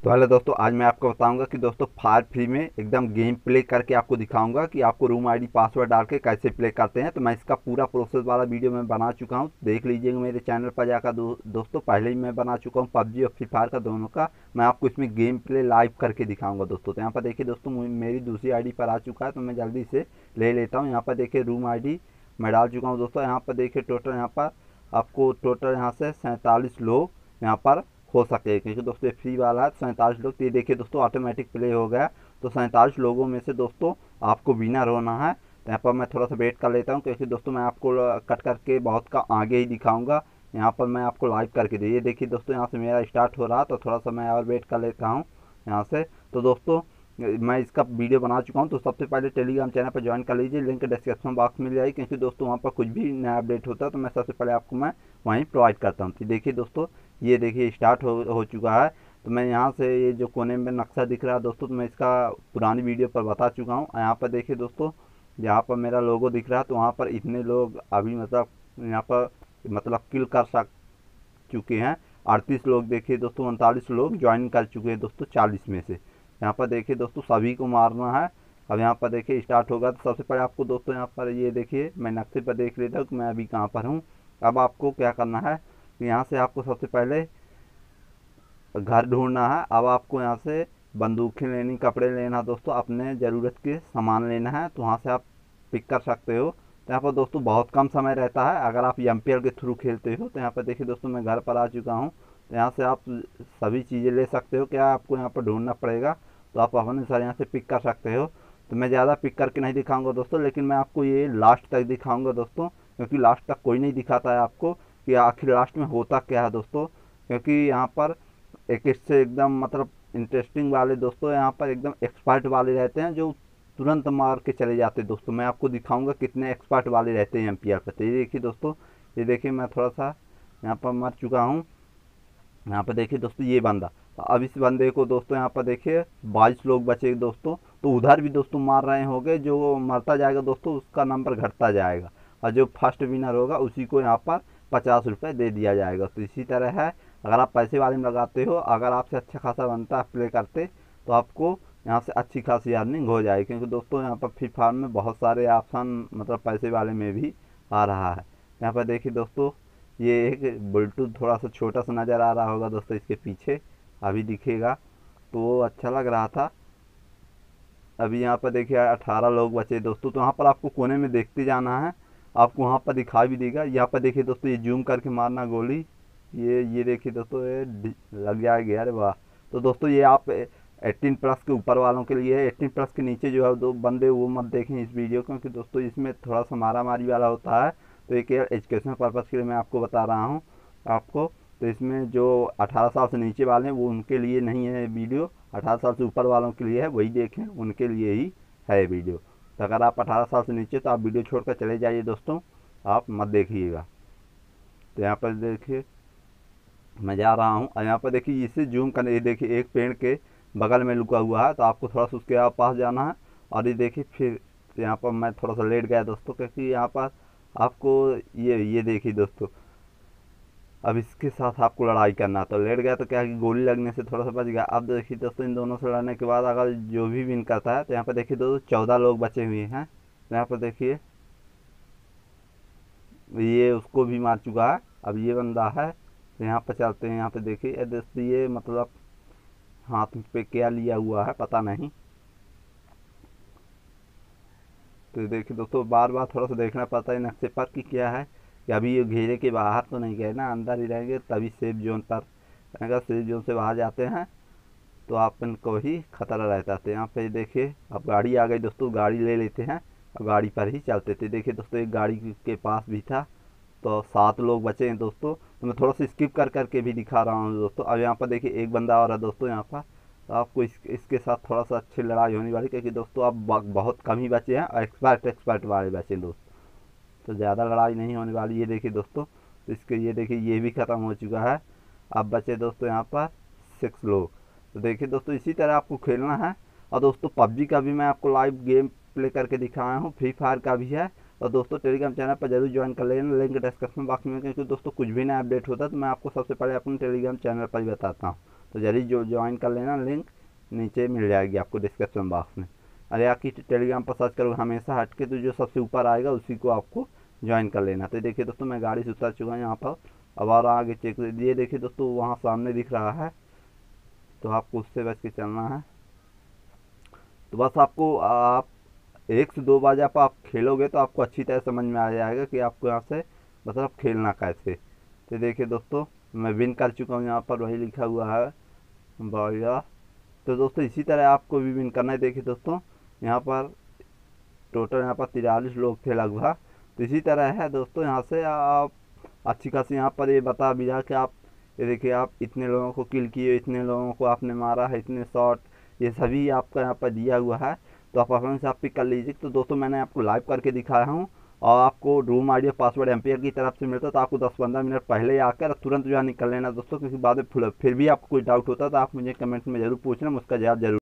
तो हेलो दोस्तों आज मैं आपको बताऊँगा कि दोस्तों फायर फ्री में एकदम गेम प्ले करके आपको दिखाऊँगा कि आपको रूम आईडी पासवर्ड डाल के कैसे प्ले करते हैं। तो मैं इसका पूरा प्रोसेस वाला वीडियो मैं बना चुका हूँ। देख लीजिएगा मेरे चैनल पर जाकर दो, दोस्तों पहले ही मैं बना चुका हूँ पबजी और फ्री फायर का दोनों का। मैं आपको इसमें गेम प्ले लाइव करके दिखाऊँगा दोस्तों। तो यहाँ पर देखिए दोस्तों मेरी दूसरी आईडी पर आ चुका है तो मैं जल्दी से ले लेता हूँ। यहाँ पर देखिए रूम आईडी मैं डाल चुका हूँ दोस्तों। यहाँ पर देखिए टोटल यहाँ पर आपको टोटल यहाँ से सैंतालीस लोग यहाँ पर हो सके, क्योंकि दोस्तों फ्री वाला है, सैंतालीस लोग तो ये देखिए दोस्तों ऑटोमेटिक प्ले हो गया। तो सैंतालीस लोगों में से दोस्तों, आपको विनर होना है। तो यहाँ पर मैं थोड़ा सा वेट कर लेता हूँ, क्योंकि दोस्तों मैं आपको कट करके बहुत का आगे ही दिखाऊँगा। यहाँ पर मैं आपको लाइव करके दे, ये देखिए दोस्तों, यहाँ से मेरा स्टार्ट हो रहा तो थोड़ा सा मैं और वेट कर लेता हूँ यहाँ से। तो दोस्तों, मैं इसका वीडियो बना चुका हूँ तो सबसे पहले टेलीग्राम चैनल पर ज्वाइन कर लीजिए लिंक डिस्क्रिप्शन बॉक्स मिल जाएगी, क्योंकि दोस्तों वहाँ पर कुछ भी नया अपडेट होता है तो मैं सबसे पहले आपको मैं वहीं प्रोवाइड करता हूँ। तो देखिए दोस्तों ये देखिए स्टार्ट हो हो चुका है। तो मैं यहाँ से ये जो कोने में नक्शा दिख रहा है दोस्तों तो मैं इसका पुरानी वीडियो पर बता चुका हूँ। यहाँ पर देखिए दोस्तों, यहाँ पर मेरा लोगो दिख रहा है तो वहाँ पर इतने लोग अभी मतलब यहाँ पर मतलब किल कर सक चुके हैं। अड़तीस लोग देखिए दोस्तों, उनतालीस लोग ज्वाइन कर चुके हैं दोस्तों, चालीस में से। यहाँ पर देखिए दोस्तों, सभी को मारना है। अब यहाँ पर देखिए स्टार्ट होगा तो सबसे पहले आपको दोस्तों यहाँ पर ये देखिए, मैं नक्शे पर देख लेता हूँ कि मैं अभी कहाँ पर हूँ। अब आपको क्या करना है यहाँ से आपको सबसे पहले घर ढूंढना है। अब आपको यहाँ से बंदूकें लेनी, कपड़े लेना दोस्तों, अपने ज़रूरत के सामान लेना है तो वहाँ से आप पिक कर सकते हो। तो यहाँ पर दोस्तों बहुत कम समय रहता है। अगर आप एमपीएल के थ्रू खेलते हो तो यहाँ पर देखिए दोस्तों मैं घर पर आ चुका हूँ। तो यहाँ से आप सभी चीज़ें ले सकते हो। क्या आपको यहाँ पर ढूंढना पड़ेगा? तो आप अपने सर यहाँ से पिक कर सकते हो। तो मैं ज़्यादा पिक करके नहीं दिखाऊँगा दोस्तों, लेकिन मैं आपको ये लास्ट तक दिखाऊँगा दोस्तों, क्योंकि लास्ट तक कोई नहीं दिखाता है आपको। कि आखिर लास्ट में होता क्या है दोस्तों? क्योंकि यहाँ पर एक इससे एकदम मतलब इंटरेस्टिंग वाले दोस्तों, यहाँ पर एकदम एक्सपर्ट वाले रहते हैं जो तुरंत मार के चले जाते हैं दोस्तों। मैं आपको दिखाऊँगा कितने एक्सपर्ट वाले रहते हैं एम पी। तो ये देखिए दोस्तों, ये देखिए मैं थोड़ा सा यहाँ पर मर चुका हूँ। यहाँ पर देखिए दोस्तों, ये बंदा। अब इस बंदे को दोस्तों यहाँ पर देखिए, बाईस लोग बचे दोस्तों। तो उधर भी दोस्तों मार रहे होंगे, जो मरता जाएगा दोस्तों, उसका नंबर घटता जाएगा। और जो फ़र्स्ट विनर होगा, उसी को यहाँ पर पचास रुपये दे दिया जाएगा। तो इसी तरह है, अगर आप पैसे वाले में लगाते हो, अगर आपसे अच्छा खासा बनता है प्ले करते तो आपको यहाँ से अच्छी खासी अर्निंग हो जाएगी। क्योंकि दोस्तों, यहाँ पर फ्री फार्म में बहुत सारे ऑप्शन मतलब पैसे वाले में भी आ रहा है। यहाँ पर देखिए दोस्तों, ये एक ब्लूटूथ थोड़ा सा छोटा सा नज़र आ रहा होगा दोस्तों इसके पीछे। अभी दिखेगा तो वो अच्छा लग रहा था। अभी यहाँ पर देखिए अठारह लोग बचे दोस्तों तो वहाँ पर आपको कोने में देखते जाना है। आपको वहाँ पर दिखा भी देगा। यहाँ पर देखिए दोस्तों, ये जूम करके मारना गोली। ये ये देखिए दोस्तों, ये लग जाएगा अरे वाह। तो दोस्तों, ये आप 18 प्लस के ऊपर वालों के लिए है 18 प्लस के नीचे जो है, दो बंदे वो मत देखें इस वीडियो क्योंकि दोस्तों इसमें थोड़ा सा मारा मारी वाला होता है। तो एक एजुकेशनल पर्पज़ के लिए मैं आपको बता रहा हूँ, आपको। तो इसमें जो 18 साल से नीचे वाले हैं, वो उनके लिए नहीं है वीडियो। 18 साल से ऊपर वालों के लिए है, वही देखें, उनके लिए ही है वीडियो। तो अगर आप 18 साल से नीचे तो आप वीडियो छोड़कर चले जाइए दोस्तों। आप मत देखिएगा। तो यहाँ पर देखिए, मैं जा रहा हूँ। और यहाँ पर देखिए, इसे जूम करने ये देखिए, एक पेड़ के बगल में लुका हुआ है तो आपको थोड़ा सा उसके पास जाना है। और ये देखिए, फिर यहाँ पर मैं थोड़ा सा लेट गया दोस्तों, क्योंकि यहाँ पर आपको ये ये देखिए दोस्तों अब इसके साथ आपको लड़ाई करना तो लेट गया तो क्या कि गोली लगने से थोड़ा सा बच गया। अब देखिए दोस्तों, इन दोनों से लड़ने के बाद अगर जो भी विन करता है तो यहाँ पर देखिए दोस्तों, चौदह लोग बचे हुए हैं। तो यहाँ पर देखिए, ये उसको भी मार चुका है। अब ये बंदा है तो यहाँ पर चलते हैं। यहाँ पर देखिए दोस्तों, ये मतलब हाथ पे क्या लिया हुआ है, पता नहीं। तो देखिए दोस्तों बार बार थोड़ा सा देखना पड़ता है नक्शे पर कि क्या है। कि अभी ये घेरे के बाहर तो नहीं गए ना अंदर ही रहेंगे तभी सेफ़ जोन पर। अगर सेफ़ जोन से बाहर जाते हैं तो आप इनको ही खतरा रहता था यहाँ पे देखिए अब गाड़ी आ गई दोस्तों गाड़ी ले लेते हैं। और गाड़ी पर ही चलते थे। देखिए दोस्तों एक गाड़ी के पास भी था तो सात लोग बचे हैं दोस्तों। तो मैं थोड़ा सा स्किप कर करके भी दिखा रहा हूँ दोस्तों। अब यहाँ पर देखिए एक बंदा और है दोस्तों यहाँ पर। तो आपको इस, इसके साथ थोड़ा सा अच्छी लड़ाई होने वाली क्योंकि दोस्तों अब बहुत कम ही बचे हैं और एक्सपर्ट एक्सपर्ट वाले बचे दोस्तों। तो ज़्यादा लड़ाई नहीं होने वाली ये देखिए दोस्तों। तो इसके ये देखिए, ये भी ख़त्म हो चुका है। अब बचे दोस्तों यहाँ पर सिक्स लोग। तो देखिए दोस्तों, इसी तरह आपको खेलना है। और दोस्तों पबजी का भी मैं आपको लाइव गेम प्ले करके दिखाया हूँ। फ्री फायर का भी है। और दोस्तों टेलीग्राम चैनल पर ज़रूर ज्वाइन कर लेना। लिंक डिस्क्रिप्शन बॉक्स में क्योंकि दोस्तों, कुछ भी नया अपडेट होता है तो मैं आपको सबसे पहले अपने टेलीग्राम चैनल पर ही बताता हूँ। तो जल्दी जो ज्वाइन कर लेना। लिंक नीचे मिल जाएगी आपको डिस्क्रिप्शन बॉक्स में। अरे आपकी टेलीग्राम पर सर्च करोगे, हमेशा हट के तो जो सबसे ऊपर आएगा, उसी को आपको ज्वाइन कर लेना। तो देखिए दोस्तों, मैं गाड़ी से उतर चुका हूँ यहाँ पर। अब और आगे चेक ये देखिए दोस्तों, वहाँ सामने दिख रहा है। तो आपको उससे बच के चलना है। तो बस आपको, आप एक से दो बार जब आप खेलोगे तो आपको अच्छी तरह समझ में आ जाएगा कि आपको यहाँ से मतलब खेलना कैसे तो देखिए दोस्तों, मैं विन कर चुका हूँ यहाँ पर। वही लिखा हुआ है। बढ़िया। तो दोस्तों, इसी तरह आपको भी विन करना है। देखिए दोस्तों, यहाँ पर टोटल यहाँ पर तिरालीस लोग थे लगभग। तो इसी तरह है दोस्तों, यहाँ से आप अच्छी खासी यहाँ पर ये बता भी रहा कि आप, ये देखिए आप इतने लोगों को किल किए, इतने लोगों को आपने मारा है, इतने शॉट ये सभी आपका यहाँ पर दिया हुआ है। तो आप आसानी से आप पिक कर लीजिए। तो दोस्तों, मैंने आपको लाइव करके दिखाया हूँ और आपको रूम आइडिया पासवर्ड एम्पियर की तरफ़ से मिलता है तो आपको 10-15 मिनट पहले आकर तुरंत जो है निकल लेना। दोस्तों क्योंकि बाद में फिर भी आपको कोई डाउट होता है तो आप मुझे कमेंट में ज़रूर पूछना मैं उसका जवाब ज़रूर